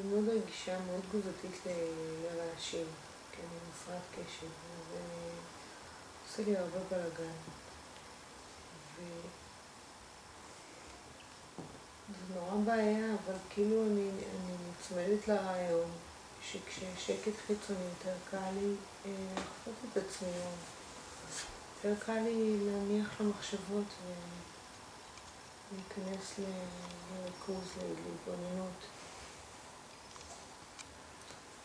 אני מאוד רגישה, מאוד תגובתית לרעשים, כי אני מפרעת קשב, וזה עושה לי הרבה בלאגן. ו... זה נורא בעיה, אבל כאילו אני, אני נצמדת לרעיון שכששקט חיצוני יותר קל לי אה, לחפות את עצמי, יותר קל לי להניח למחשבות ולהיכנס לריכוז, להתבוננות.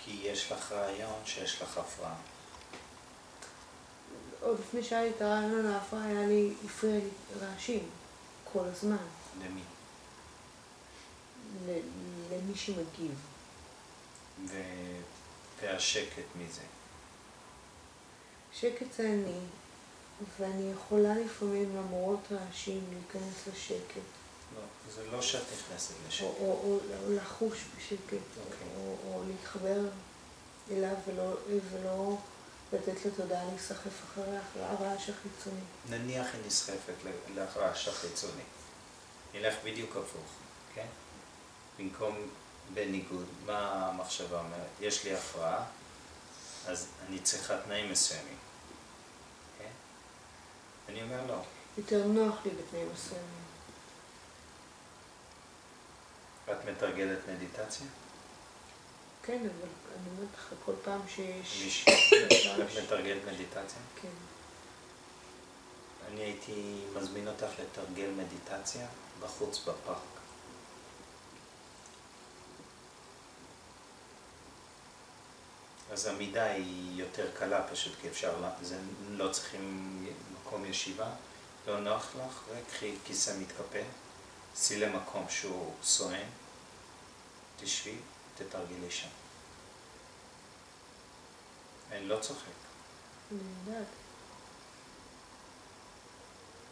כי יש לך רעיון שיש לך הפרעה. עוד לפני שהיה לי את הרעיון על ההפרעה, היה לי, הפריע לי רעשים כל הזמן. למי? למי שמגיב. והשקט מזה? שקט זה אני, ואני יכולה לפעמים למרות רעשים להיכנס לשקט. לא, זה לא שאת נכנסת לשקט. או, לחוש בשקט. אוקיי. או, להתחבר אליו ולא, ולא לתת לתודעה להיסחף אחרי הרעש החיצוני. נניח היא נסחפת לרעש החיצוני. נלך בדיוק הפוך, כן? במקום בניגוד, מה המחשבה אומרת? יש לי הפרעה, אז אני צריכה תנאים מסוימים. כן? אני אומר לא. יותר נוח לי בתנאים מסוימים. את מתרגלת מדיטציה? כן, אבל אני אומרת לך, כל פעם שיש... את מתרגלת מדיטציה? כן. אני הייתי מזמין אותך לתרגל מדיטציה בחוץ בפארק. אז המידה היא יותר קלה פשוט, כי אפשר, זה לא צריכים מקום ישיבה, לא נוח לך, וקחי כיסא מתקפל, סי למקום שהוא סואן, תשבי, תתרגלי שם. אני לא צוחק. אני יודעת.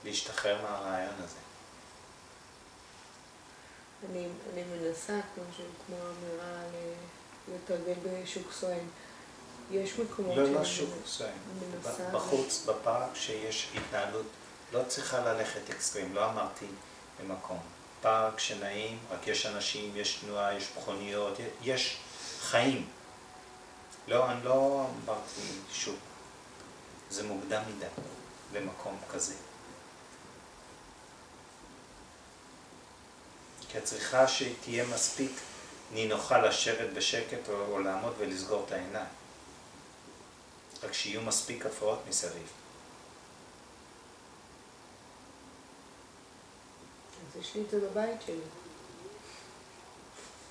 להשתחרר מהרעיון הזה. אני, אני מנסה, כמו, כמו אמירה, לתרגל בשוק סואן. יש מקומות לא, לא שוק סואן. בחוץ, בפארק, שיש התנהלות, לא צריכה ללכת אקסטרים, לא אמרתי במקום. פארק שנעים, רק יש אנשים, יש תנועה, יש מכוניות, יש חיים. לא, אני לא אמרתי שוב. זה מוקדם מדי למקום כזה. כי את צריכה שתהיה מספיק נינוחה לשבת בשקט או, או לעמוד ולסגור את העיניים. רק שיהיו מספיק הפרעות מסביב. אז יש לי את זה בבית שלי.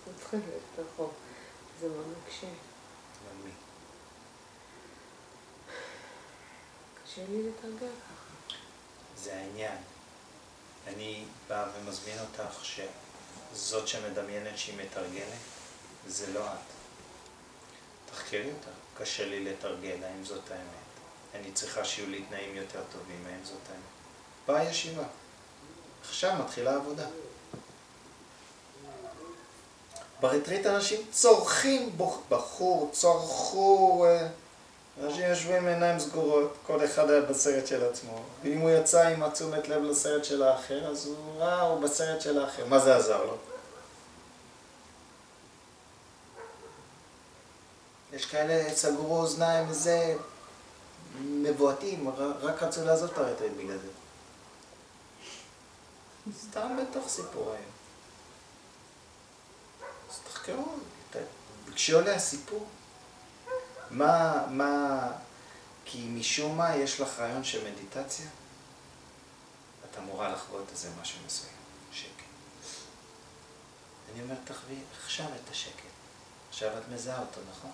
לא צריכה ללכת רחוק. זה מאוד מקשה. למי? קשה לי לתרגל ככה. זה העניין. אני בא ומזמין אותך שזאת שמדמיינת שהיא מתרגלת, זה לא את. תחקרי אותה. קשה לי לתרגל, האם זאת האמת? אני צריכה שיהיו לי תנאים יותר טובים, האם זאת האמת? באה ישיבה. עכשיו מתחילה עבודה. ברטריט אנשים צורכים, בחור, צורכו, אה, אנשים יושבים עם עיניים סגורות, כל אחד היה בסרט של עצמו. ואם הוא יצא עם התשומת לב לסרט של האחר, אז הוא ראה, הוא בסרט של האחר. מה זה עזר לו? יש כאלה סגרו אוזניים וזה, מבועטים, רק רצו לעזוב את הרטריט בגלל זה. סתם בתוך סיפורים. אז תחקרו, כשעולה הסיפור, מה, מה, כי משום מה יש לך רעיון של מדיטציה, את אמורה לחוות איזה משהו מסוים, שקט. אני אומר, תחווי עכשיו את השקט. עכשיו את מזהה אותו, נכון?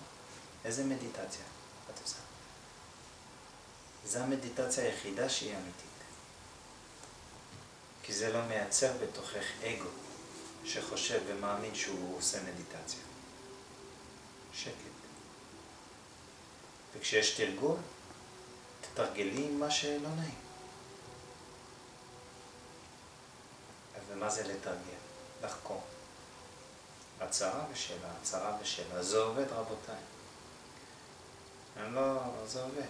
איזה מדיטציה את עושה? זו המדיטציה היחידה שהיא אמיתית. כי זה לא מייצר בתוכך אגו שחושב ומאמין שהוא עושה מדיטציה. שקט. וכשיש תרגול, תתרגלי עם מה שלא נעים. ומה זה לתרגל? לחקור. הצהרה ושאלה, הצהרה ושאלה. זה עובד רבותיי. אני לא, זה עובד.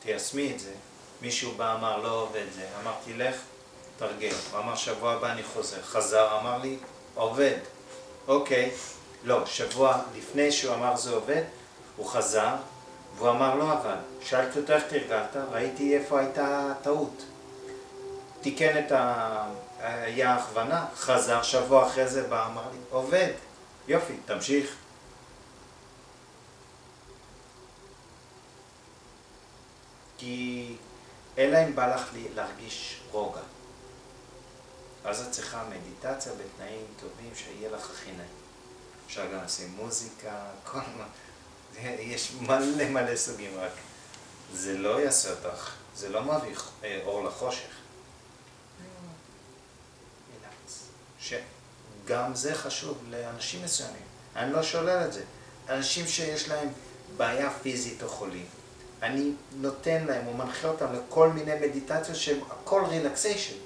תיישמי את זה. מישהו בא, אמר, לא עובד זה. אמרתי, לך, תרגל. הוא אמר, שבוע הבא אני חוזר. חזר, אמר לי, עובד. אוקיי, לא, שבוע לפני שהוא אמר זה עובד, הוא חזר, והוא אמר לא עבד. שאלתי אותו איך תרגלת, ראיתי איפה הייתה טעות. תיקן את ה... היה הכוונה, חזר שבוע אחרי זה, בא, אמר לי, עובד, יופי, תמשיך. כי אלא אם בא לך להרגיש רוגע. אז את צריכה מדיטציה בתנאים טובים, שיהיה לך הכי נעים. אפשר גם לשים מוזיקה, כל מה, יש מלא מלא סוגים רק. זה לא יעשה אותך, זה לא מביא אה, אור לחושך. שגם זה חשוב לאנשים מסוימים. אני לא שולל את זה. אנשים שיש להם בעיה פיזית או חולים, אני נותן להם, או מנחה אותם לכל מיני מדיטציות שהן הכל רילקסיישן.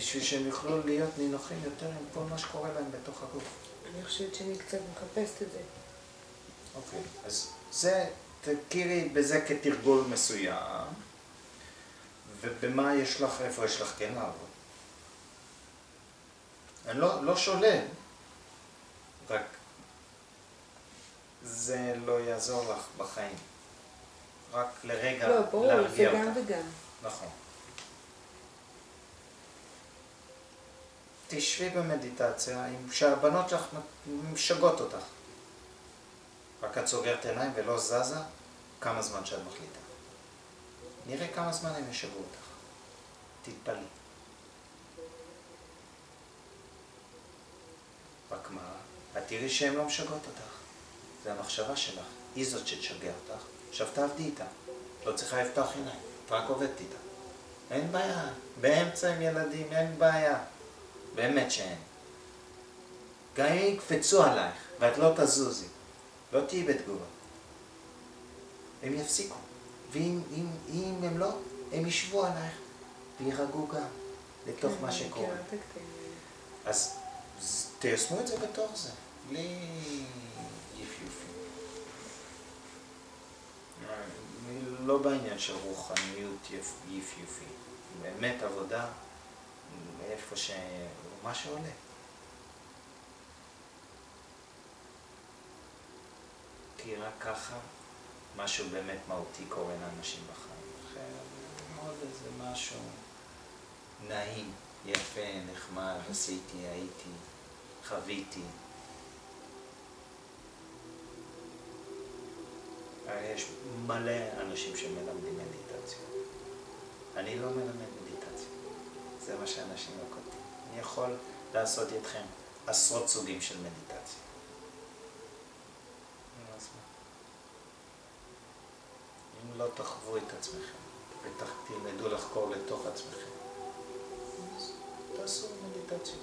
בשביל שהם יוכלו להיות נינוחים יותר עם כל מה שקורה להם בתוך הגוף. אני חושבת שאני קצת מחפשת את זה. אוקיי, אז זה, תכירי בזה כתרגול מסוים, ובמה יש לך, איפה יש לך כן לעבוד. אני לא, לא שולל, רק זה לא יעזור לך בחיים. רק לרגע לא, ברור, זה גם וגם. נכון. תשבי במדיטציה, שהבנות שלך משגעות אותך. רק את סוגרת עיניים ולא זזה כמה זמן שאת מחליטה. נראה כמה זמן הם ישגעו אותך. תתפלאי. רק מה, את תראי שהן לא משגעות אותך. זה המחשבה שלך, היא זאת שתשגע אותך. עכשיו תעבדי איתה. לא צריכה לפתוח עיניים, את רק עובדת איתה. אין בעיה. באמצע עם ילדים, אין בעיה. באמת שאין. גם אם יקפצו עלייך ואת לא תזוזי, לא תהיי בתגובה. הם יפסיקו. ואם אם, אם הם לא, הם ישבו עלייך ויירגעו גם לתוך מה שקורה. אז תיישמו את זה בתוך זה, בלי יפיופים. לא בעניין של רוחניות יפיופי. באמת עבודה מאיפה ש... מה שעולה. כי רק ככה משהו באמת מהותי קורה לאנשים בחיים. אחר מאוד איזה משהו נעים, יפה, נחמד, עשיתי, הייתי, חוויתי. יש מלא אנשים שמלמדים מדיטציה. אני לא מלמד. זה מה שאנשים לא כותבים. אני יכול לעשות איתכם עשרות סוגים של מדיטציה. אם לא תחוו את עצמכם ותלמדו לחקור לתוך עצמכם, תעשו מדיטציה.